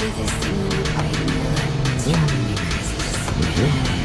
With this thing you bite in your driving me.